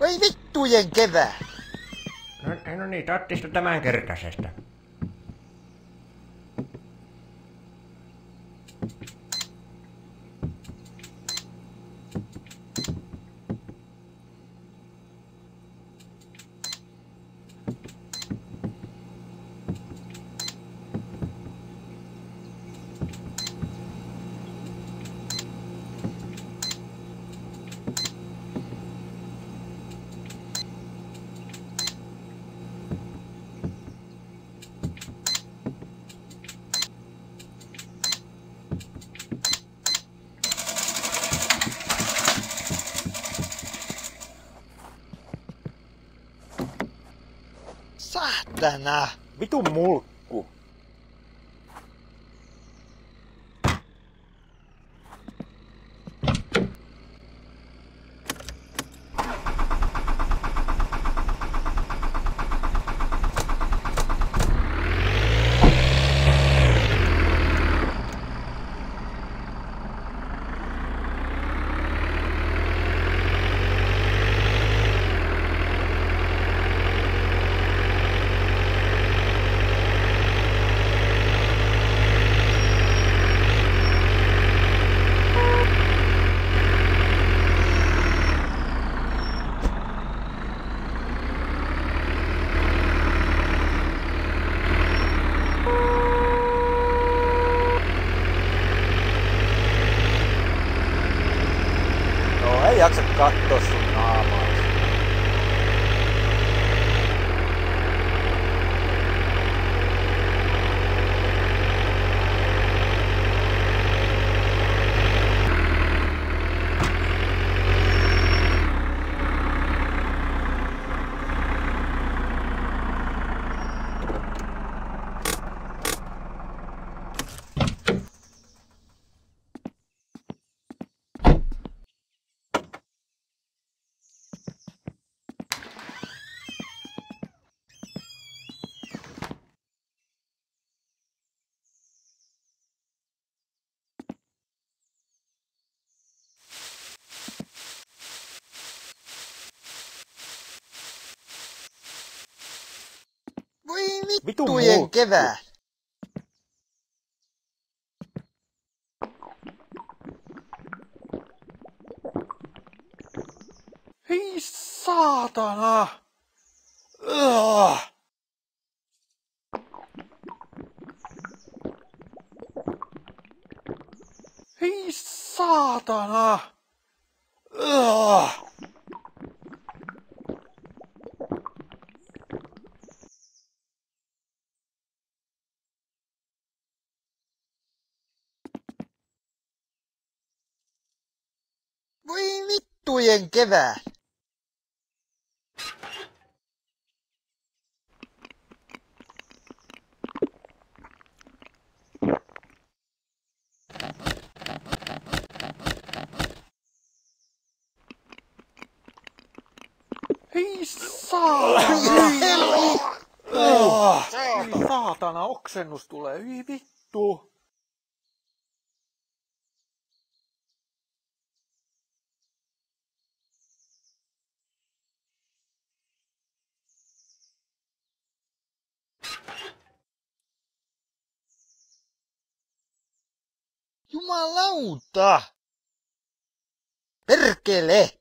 Voi vittujen kevää. No, no niin, tattista tämän Satanás! Muito mulo! Jaksa katsoa Vittujen kevää. Ei saatana. Ugh. Ei saatana. Ugh. Voi vittujen kevää. Ei saatana. Ei saatana, oksennus tulee. Hyi vittu. Jumalauta! Perkele!